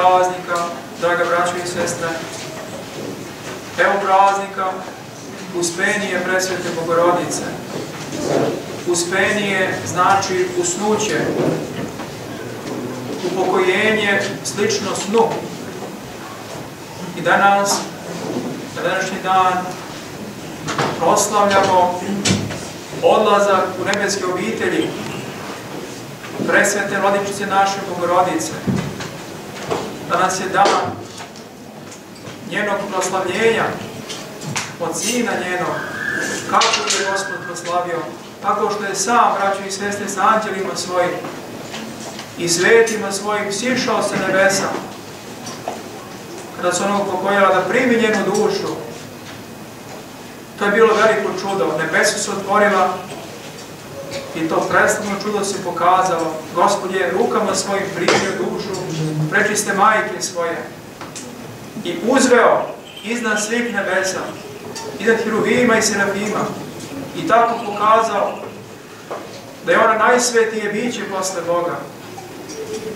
praznika, draga braćo i sestre. Evo praznika Uspenije presvete Bogorodice. Uspenije znači usnuće, upokojenje slično snu. I danas, na današnji dan, proslavljamo odlazak u nebeske obitelji presvete vladičice naše Bogorodice. Danas je dan njenog proslavljenja od sina njenog, kako je Gospod proslavio, tako što je sam, braćo i sestre, sa anđelima svojim i svetima svojim sišao sa nebesa, kada se onog pokojala da primi njenu dušu. To je bilo veliko čudo. Nebesa se otvorila i to predstavno čudo se pokazalo. Gospod je rukama svojim primio dušu prečiste majke svoje i uzveo iznad svih nebesa, iznad hiruvima i serafima i tako pokazao da je ona najsvetije biće posle Boga.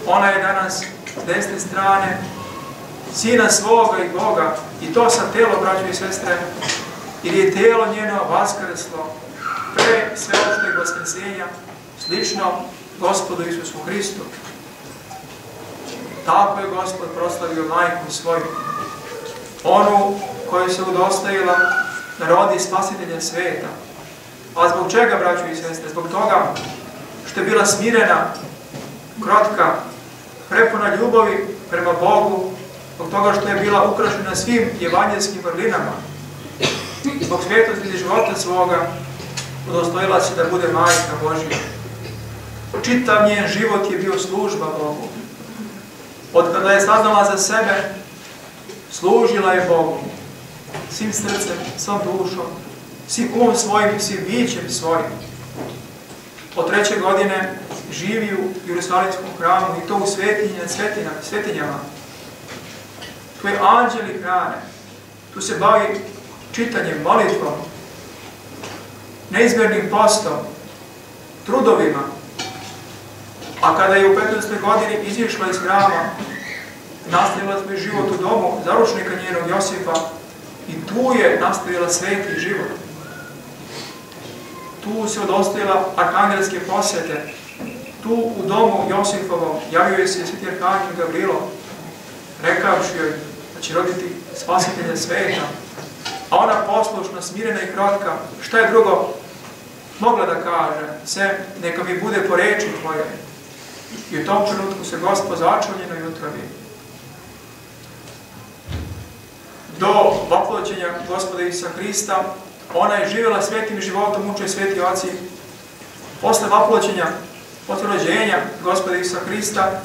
Ona je danas s desne strane Sina svoga i Boga i to sa telo, braćo i sestre, jer je telo njeno vaskreslo pre sveošteg vaskrsenja, slično Gospodu Isusu Hristu. Tako je Gospod proslavio majku svoju, onu koju se udostojila da rodi spasitelja sveta. A zbog čega, braćo i sestre? Zbog toga što je bila smirena, krotka, prepuna ljubavi prema Bogu, zbog toga što je bila ukrašena svim evanjelskim vrlinama, zbog svetosti života svoga, udostojila se da bude majka Božja. Čitav njen život je bio služba Bogu. Od kada je saznala za sebe, služila je Bogu. Svim srcem, svom dušom, svim umom svojim, svim bićem svojim. Od treće godine živi u Jerusalimskom hramu i to u svetinje, svetinja, svetinjama. Tu je anđeli hrane. Tu se bavi čitanjem, molitvom, neizmjernim postom, trudovima. A kada je u 15. godini izišla iz hrama, nastavila svoj život u domu zaručnika njenog Josipa i tu je nastavila sveti život. Tu se odostojila arhangelske posete. Tu u domu Josifovom javio je se sveti arhangel Gavrilo, rekavši joj da će roditi spasitelja sveta. A ona poslušna, smirena i krotka, šta je drugo mogla da kaže, se neka mi bude po reči tvoje. I u tom trenutku se gospod začuljeno i utravi. Do vaploćenja gospoda Isa Hrista, ona je živjela svetim životom, uče sveti oci. Posle vaploćenja, posle rođenja gospoda Isa Hrista,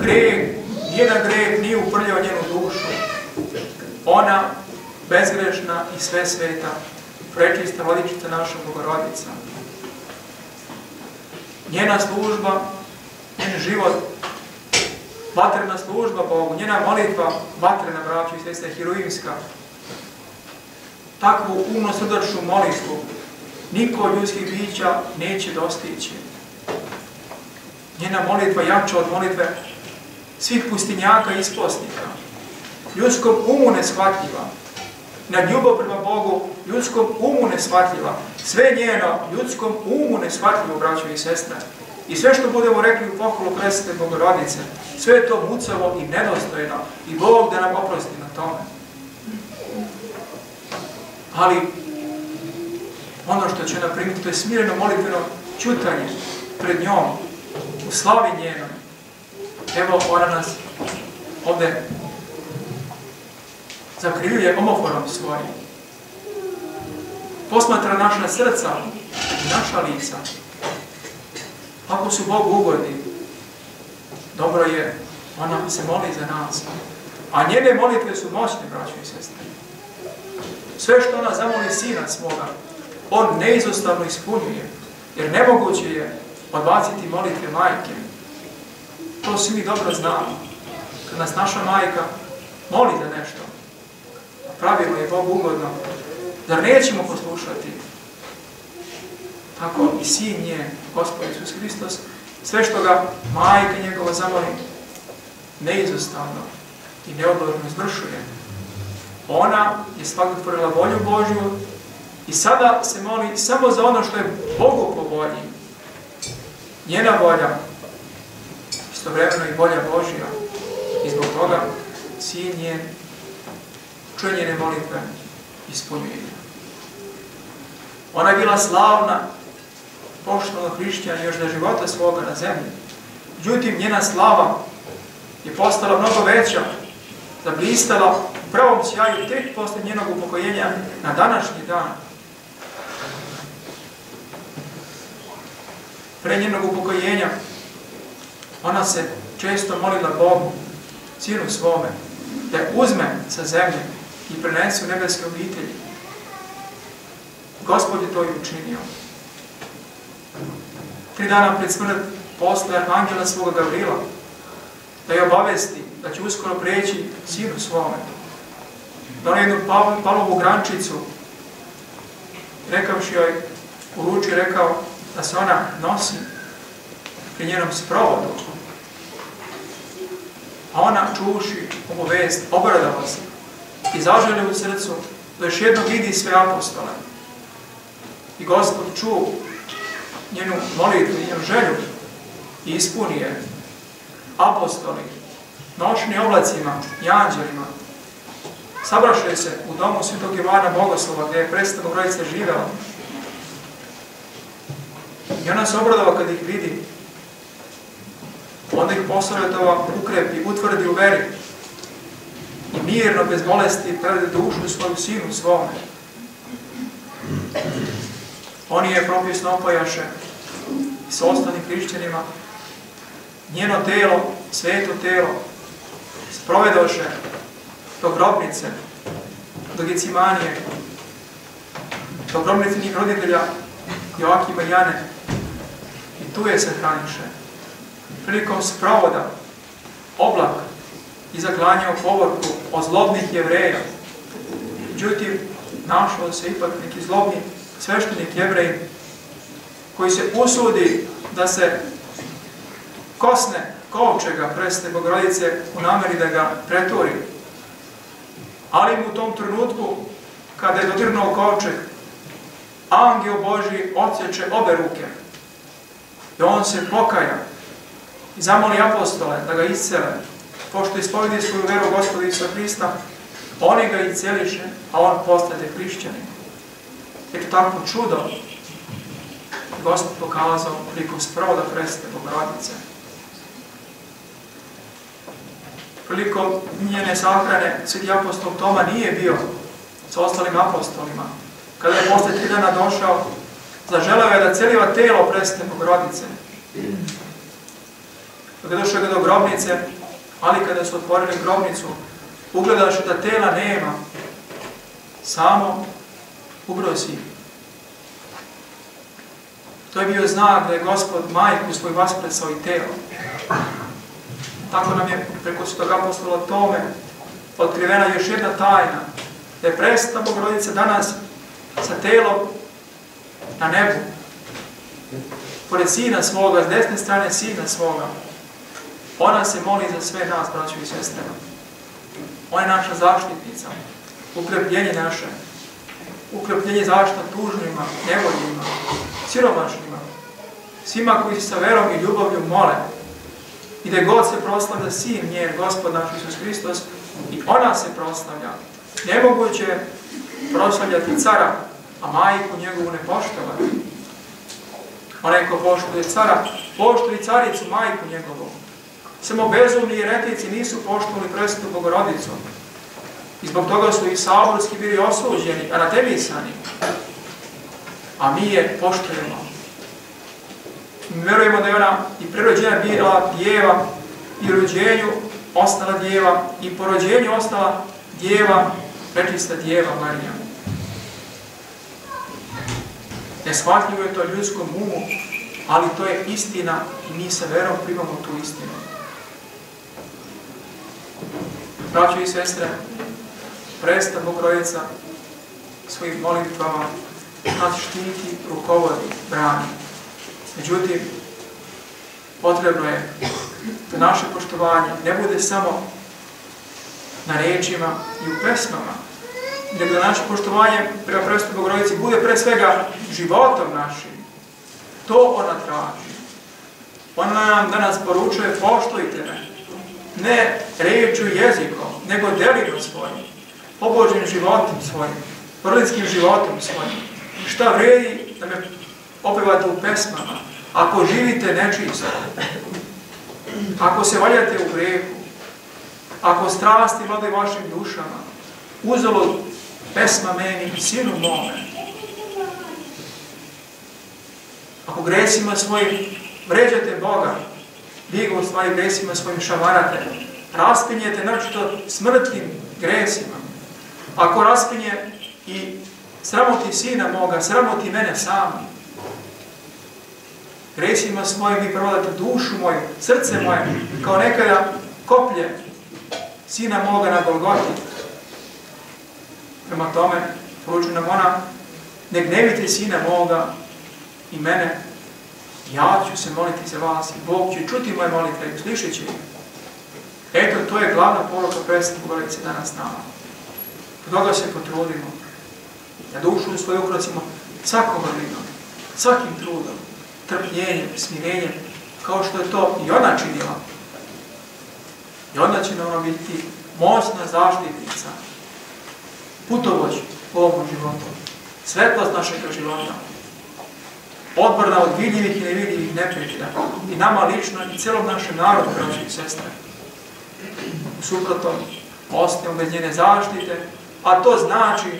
greh, nijedan greh nije uprljao njenu dušu. Ona, bezgrešna i sve sveta, prečista vodičica naša Bogorodica. Njena služba, njen život, vatrena služba Bogu, njena molitva, vatrena braću i sestre, heroinska. Takvu umno srdačnu molitvu niko od ljudskih bića neće dostići. Njena molitva jača od molitve svih pustinjaka i ispostnika. Ljudskom umu neshvatljiva, na ljubav prema Bogu, ljudskom umu neshvatljiva. Sve njeno, ljudskom umu neshvatljivo, braćo i sestre. I sve što budemo rekli u pohvalu presvete Bogorodice, sve je to mucavo i nedostojno i Bog da nam oprosti na tome. Ali, ono što će naprimiti, to je smireno molitveno čutanje pred njom, u slavi njenom. Evo, ona nas ovde zakrivljuje omoforom svojim. Posmatra naša srca i naša lica. Ako su Bogu ugodni, dobro je, ona se moli za nas. A njene molitve su moćne, braćo i sestre. Sve što ona zamoli sina svoga, on neizostavno ispunjuje, jer nemoguće je odbaciti molitve majke. To svi dobro znamo. Kad nas naša majka moli za nešto, pravilno je Bogu ugodno, zar nećemo poslušati? Tako i sin nje, Gospod Isus Hristos, sve što ga majka njegova zamoli, neizostavno i neodložno izvršuje. Ona je svakotvorila volju Božju i sada se moli samo za ono što je Bogu po volji. Njena volja, istovremeno i volja Božja. I zbog toga sin je čuje njene molitve ispunjuje. Ona je bila slavna, poštovna hrišćana još za života svoga na zemlji. Međutim, njena slava je postala mnogo veća, zablistala u pravom sjaju tek posle njenog upokojenja na današnji dan. Pre njenog upokojenja ona se često molila Bogu, sinu svome, da uzme sa zemlje i prenese u nebeske obitelji. Gospod je to i učinio. Tri dana pred smrt posle Arhangela svoga Gavrila, da je obavesti da će uskoro preći sinu svome. Da on jednu palovu grančicu, rekavši joj, u ruči rekao da se ona nosi pri njenom sprovodu. A ona čuši ovu vest, obradala se i zaželje u srcu da još jedno vidi sve apostole. I Gospod čuo njenu molitvu, njenu želju i ispuni je apostoli, nošni oblacima i anđelima, sabrašaju se u domu Svetog Ivana Bogoslova, gdje je predstavno Grodica živela. I ona se obradova kad ih vidi, onda ih posavjetova ukrepi, utvrdi u veri i mirno, bez bolesti, prede dušu svoju sinu svome. Oni je propisno opojaše sa ostalim hrišćanima njeno telo, sveto telo, sprovedoše do grobnice, do Gecimanije, do grobnice njih roditelja Joakima i Jane. I tu je se hraniše. Prilikom sprovoda, oblak i zaklanjao povorku od zlobnih jevreja. Međutim, našao se ipak neki zlobni sveštenik jevrej koji se usudi da se kosne kovčega preste Bogorodice u nameri da ga pretori. Ali mu u tom trenutku, kada je dodirnuo kovčeg, angel Boži odsječe obe ruke. I on se pokaja i zamoli apostole da ga iscele, pošto ispovedi svoju veru Gospodu Isusa Hrista, oni ga i celiše, a on postade hrišćanin. Eto tako čudo Gospod pokazao prilikom sprovoda preste Bogorodice. Prilikom njene sahrane sveti apostol Toma nije bio sa ostalim apostolima. Kada je posle tri dana došao, zaželeo je da celiva telo preste Bogorodice. Kada je došao do grobnice, ali kada su otvorili grobnicu, ugledaš da tela nema, samo ubrosi. To je bio znak da je gospod majku svoj vaspresao i telo. Tako nam je preko svjetog apostola Tome otkrivena još jedna tajna, da je presta Bogorodica danas sa telom na nebu, pored sina svoga, s desne strane sina svoga. Ona se moli za sve nas, braćo i sestre. Ona je naša zaštitnica, ukrepljenje naše, ukrepljenje zašta tužnima, nevoljima, siromašnima, svima koji se sa verom i ljubavlju mole. I da god se proslavlja sin njen, gospod naš Isus Hristos, i ona se proslavlja. Nemoguće proslavljati cara, a majku njegovu ne poštovati. Onaj ko poštuje cara, poštuje caricu, majku njegovu. Samo bezumni retici nisu poštovali presudu Bogorodicu. I zbog toga su i saborski bili osuđeni, anatemisani. A mi je poštujemo. Verujemo da je ona i prerođena bila djeva, i rođenju ostala djeva, i po rođenju ostala djeva, prečista djeva Marija. Neshvatljivo je to ljudskom umu, ali to je istina i mi sa verom primamo tu istinu. Braćo i sestre, presta Bogorodica svojim molitvama nas štiti, rukovodi, brani. Međutim, potrebno je da naše poštovanje ne bude samo na rečima i u pesmama, nego da naše poštovanje prema prestu Bogorodici bude pre svega životom našim. To ona traži. Ona nam danas poručuje, poštujte me. Ne reču jezikom, nego delima svojim, pobožnim životom svojim, vrlinskim životom svojim. Šta vredi da me opevate u pesmama? Ako živite nečisto, ako se valjate u grehu, ako strasti vlade vašim dušama, uzelo pesma meni sinu mome, ako gresima svojim vređate Boga, vi ga u stvari gresima svojim šamarate, raspinjete naočito smrtnim gresima, ako raspinje i sramoti sina moga, sramoti mene sami, gresima svojim vi prodate dušu moju, srce moje, kao nekada koplje sina moga na Golgoti. Prema tome, poručuje nam ona, ne gnevite sina moga i mene, ja ću se moliti za vas i Bog će čuti moje molitve i uslišit će Eto, to je glavna poruka Bogorodice danas nama. Toga se potrudimo, da dušu u uhracimo svakom vrlinom, svakim trudom, trpljenjem, smirenjem, kao što je to i ona činila. I onda će nam biti moćna zaštitnica, putovoć u ovom životu, svetlost našeg života, odbrana od vidljivih i nevidljivih neprijatelja i nama lično i celom našem narodu, braći i sestre. Suprotom, ostajemo bez njene zaštite, a to znači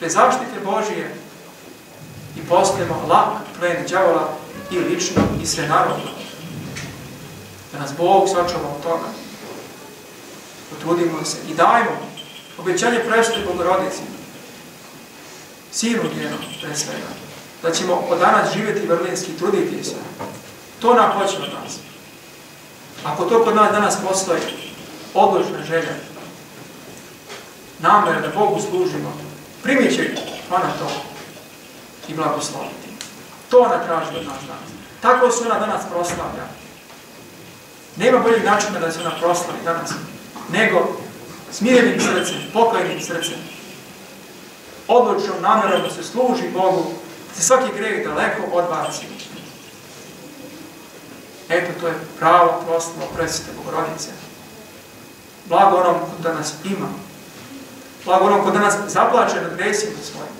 bez zaštite Božije i postajemo lak plen djavola i lično i sve narodno. Da nas Bog sačava od toga. Potrudimo se i dajmo obećanje prestoj Bogorodici, sinu njenom pre svega, da ćemo od danas živjeti vrlinski, truditi se. To nam hoće od nas. Ako to kod nas danas postoji odložna želja, namera da Bogu služimo, primit će ona to i blagosloviti. To ona traži od nas danas. Tako se ona danas proslavlja. Nema boljeg načina da se ona proslavi danas, nego smirenim srcem, pokajnim srcem, odlučnom namerom da se služi Bogu, da se svaki greh daleko odbaci. Eto, to je pravo proslavo presvete Bogorodice. Blago onom da nas ima. Blago onom ko da nas zaplače nad gresima svojim,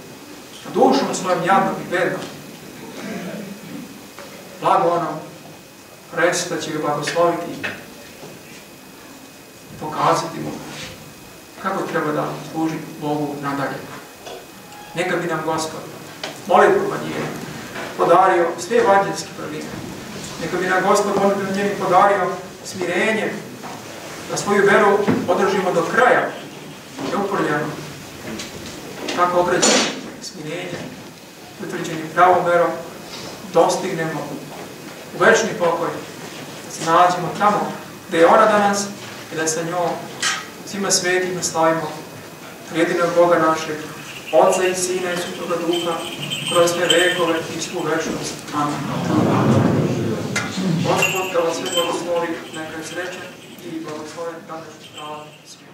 na dušom svojom jadnom i bednom. Blago onom presveta će ga blagosloviti i pokazati mu kako treba da služi Bogu nadalje. Neka bi nam Gospod molitvom njih podario sve evanđelske prvine. Neka bi nam Gospod molitvom njih podario smirenje, da svoju veru održimo do kraja, neuporljeno, tako ograđeno smirenje, utvrđeni pravom verom, dostignemo u večni pokoj, da se nađemo tamo gde je ona danas i da sa njom svima svetima slavimo jedinog Boga našeg, Otca i Sina i Svetoga Duha, kroz sve vekove i svu večnost. Amen. Gospod da vas sve blagoslovi, neka je srećan i blagosloven današnji pravi svima.